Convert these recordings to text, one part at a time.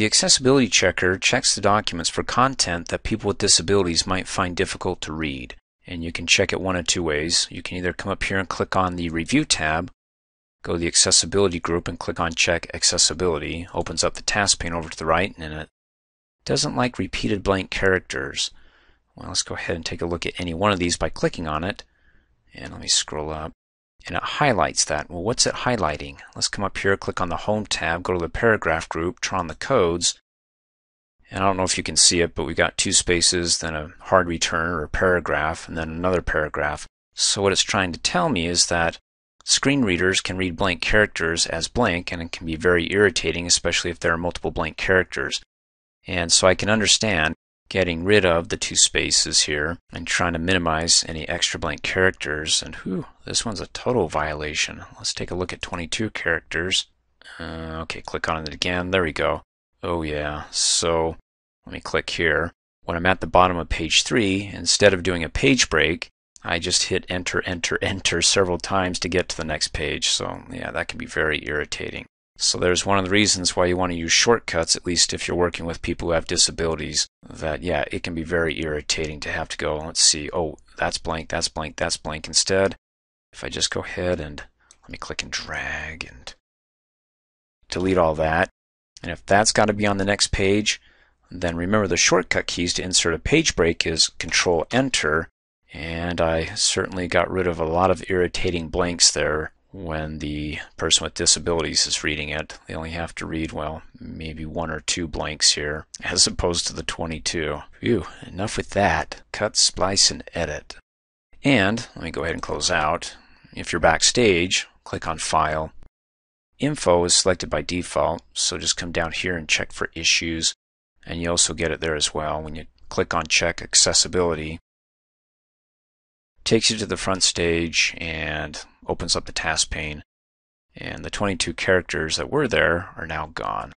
The Accessibility Checker checks the documents for content that people with disabilities might find difficult to read. And you can check it one of two ways. You can either come up here and click on the Review tab, go to the Accessibility group and click on Check Accessibility. Opens up the task pane over to the right and it doesn't like repeated blank characters. Well, let's go ahead and take a look at any one of these by clicking on it. And let me scroll up. And it highlights that. Well, what's it highlighting? Let's come up here, click on the Home tab, go to the Paragraph group, turn on the codes. And I don't know if you can see it, but we got two spaces, then a hard return or a paragraph, and then another paragraph. So what it's trying to tell me is that screen readers can read blank characters as blank, and it can be very irritating, especially if there are multiple blank characters. And so I can understand getting rid of the two spaces here and trying to minimize any extra blank characters. And whew, this one's a total violation. Let's take a look at 22 characters. Uh, okay, click on it again. There we go. Oh yeah, so let me click here. When I'm at the bottom of page 3, instead of doing a page break, I just hit enter, enter, enter several times to get to the next page. So yeah, that can be very irritating. So there's one of the reasons why you want to use shortcuts, at least if you're working with people who have disabilities, that yeah, it can be very irritating to have to go, let's see, oh, that's blank, that's blank, that's blank. Instead, if I just go ahead and let me click and drag and delete all that, and if that's got to be on the next page, then remember the shortcut keys to insert a page break is Control Enter, and I certainly got rid of a lot of irritating blanks there when the person with disabilities is reading it. They only have to read, well, maybe one or two blanks here, as opposed to the 22. Phew, enough with that. Cut, splice, and edit. And, let me go ahead and close out. If you're backstage, click on File. Info is selected by default, so just come down here and check for issues. And you also get it there as well when you click on Check Accessibility takes you to the front stage and opens up the task pane. And the 22 characters that were there are now gone.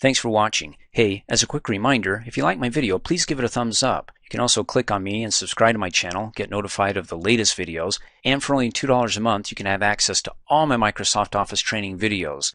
Thanks for watching. Hey, as a quick reminder, if you like my video, please give it a thumbs up. You can also click on me and subscribe to my channel, get notified of the latest videos, and for only $2 a month, you can have access to all my Microsoft Office training videos.